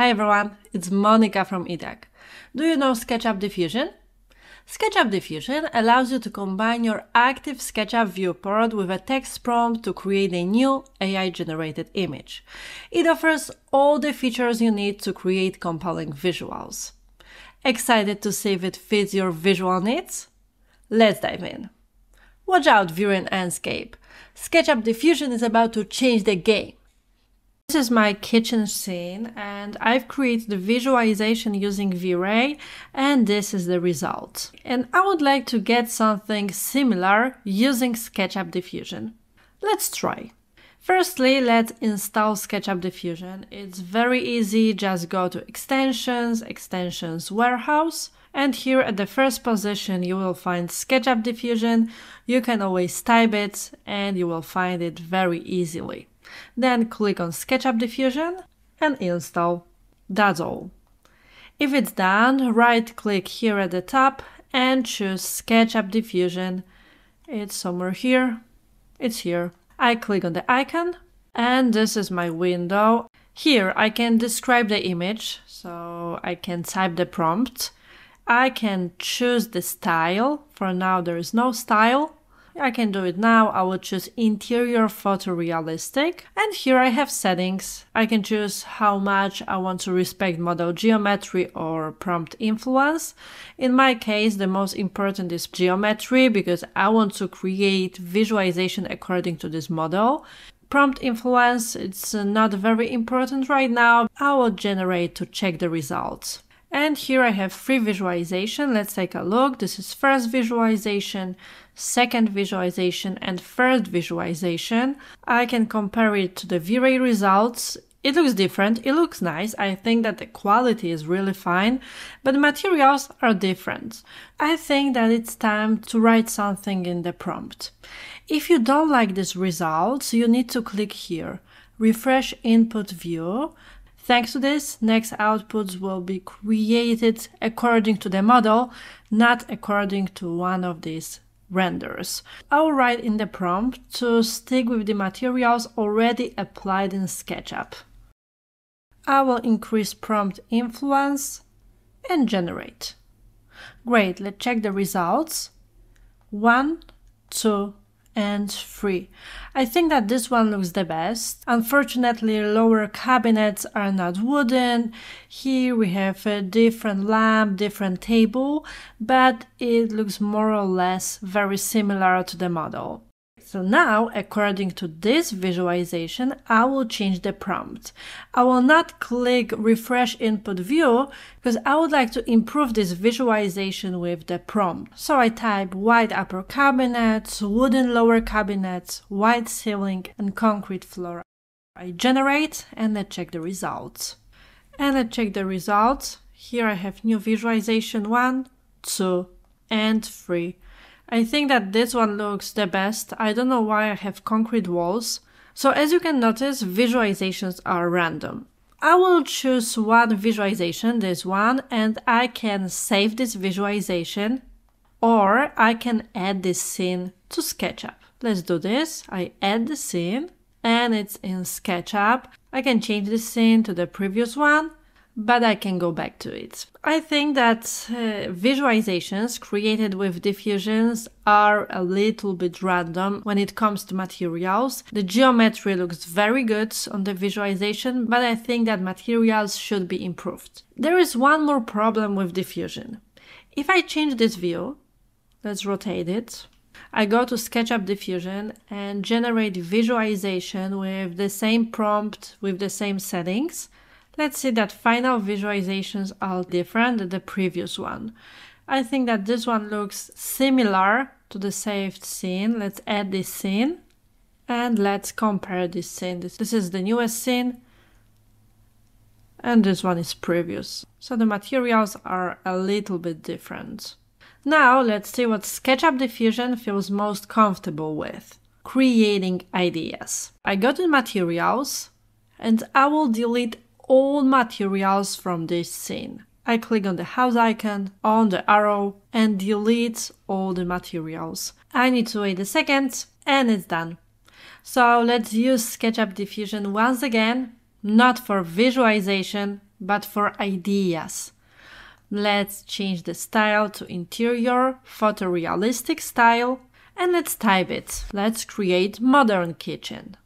Hi everyone, it's Monica from Educk. Do you know SketchUp Diffusion? SketchUp Diffusion allows you to combine your active SketchUp viewport with a text prompt to create a new AI-generated image. It offers all the features you need to create compelling visuals. Excited to see if it fits your visual needs? Let's dive in. Watch out, V-Ray and Enscape. SketchUp Diffusion is about to change the game. This is my kitchen scene and I've created the visualization using V-Ray and this is the result. And I would like to get something similar using SketchUp Diffusion. Let's try. Firstly, let's install SketchUp Diffusion. It's very easy, just go to Extensions, Extensions Warehouse, and here at the first position you will find SketchUp Diffusion. You can always type it and you will find it very easily. Then click on SketchUp Diffusion and install. That's all. If it's done, right click here at the top and choose SketchUp Diffusion. It's somewhere here. It's here. I click on the icon and this is my window. Here I can describe the image, so I can type the prompt. I can choose the style. For now there is no style. I can do it now. I will choose interior photorealistic. And here I have settings. I can choose how much I want to respect model geometry or prompt influence. In my case, the most important is geometry because I want to create visualization according to this model. Prompt influence, it's not very important right now. I will generate to check the results. And here I have free visualization. Let's take a look. This is first visualization, second visualization, and third visualization. I can compare it to the V-Ray results. It looks different. It looks nice. I think that the quality is really fine, but the materials are different. I think that it's time to write something in the prompt. If you don't like these results, you need to click here, refresh input view, Thanks to this, next outputs will be created according to the model, not according to one of these renders. I'll write in the prompt to stick with the materials already applied in SketchUp. I will increase prompt influence and generate. Great, let's check the results. 1, 2, and 3. I think that this one looks the best. Unfortunately, lower cabinets are not wooden. Here we have a different lamp, different table, but it looks more or less very similar to the model. So now, according to this visualization, I will change the prompt. I will not click refresh input view because I would like to improve this visualization with the prompt. So I type white upper cabinets, wooden lower cabinets, white ceiling and concrete floor. I generate and I check the results. And I check the results. Here I have new visualization 1, 2 and 3. I think that this one looks the best. I don't know why I have concrete walls. So as you can notice, visualizations are random. I will choose one visualization, this one, and I can save this visualization or I can add this scene to SketchUp. Let's do this. I add the scene and it's in SketchUp. I can change the scene to the previous one but I can go back to it. I think that uh, visualizations created with diffusions are a little bit random when it comes to materials. The geometry looks very good on the visualization, but I think that materials should be improved. There is one more problem with diffusion. If I change this view, let's rotate it, I go to SketchUp Diffusion and generate visualization with the same prompt, with the same settings. Let's see that final visualizations are different than the previous one. I think that this one looks similar to the saved scene. Let's add this scene and let's compare this scene. This, this is the newest scene and this one is previous. So the materials are a little bit different. Now let's see what SketchUp Diffusion feels most comfortable with. Creating ideas. I go to materials and I will delete all materials from this scene. I click on the house icon, on the arrow, and delete all the materials. I need to wait a second, and it's done. So let's use SketchUp Diffusion once again, not for visualization, but for ideas. Let's change the style to interior photorealistic style and let's type it. Let's create modern kitchen.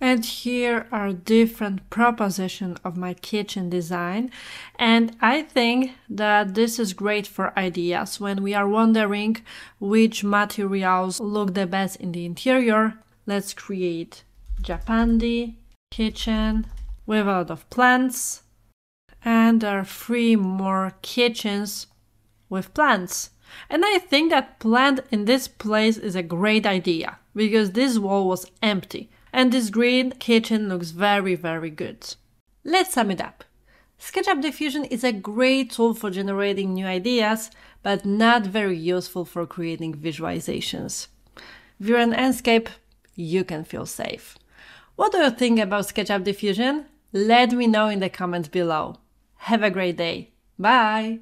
And here are different proposition of my kitchen design. And I think that this is great for ideas when we are wondering which materials look the best in the interior. Let's create Japandi kitchen with a lot of plants. And there are three more kitchens with plants. And I think that plant in this place is a great idea because this wall was empty and this green kitchen looks very, very good. Let's sum it up. SketchUp Diffusion is a great tool for generating new ideas, but not very useful for creating visualizations. If you're an Enscape, you can feel safe. What do you think about SketchUp Diffusion? Let me know in the comments below. Have a great day. Bye!